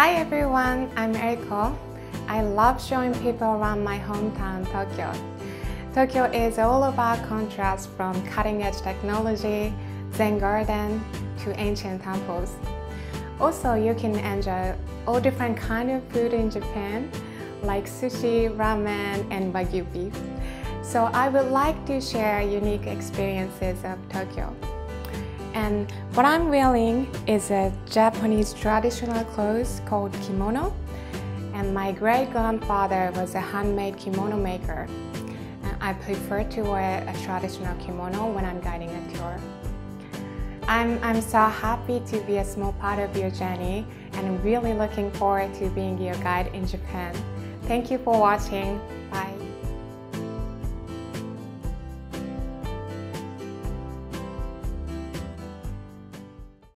Hi everyone, I'm Eriko. I love showing people around my hometown, Tokyo. Tokyo is all about contrast from cutting-edge technology, Zen garden, to ancient temples. Also, you can enjoy all different kind of food in Japan, like sushi, ramen, and wagyu beef. So I would like to share unique experiences of Tokyo. And what I'm wearing is a Japanese traditional clothes called kimono. And my great grandfather was a handmade kimono maker. And I prefer to wear a traditional kimono when I'm guiding a tour. I'm, I'm so happy to be a small part of your journey and I'm really looking forward to being your guide in Japan. Thank you for watching. Bye.